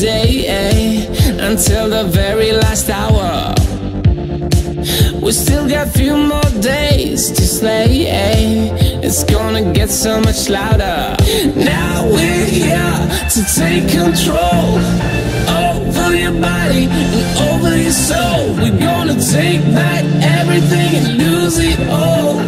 today, eh? Until the very last hour. We still got few more days to slay, eh? It's gonna get so much louder. Now we're here to take control over your body and over your soul. We're gonna take back everything and lose it all.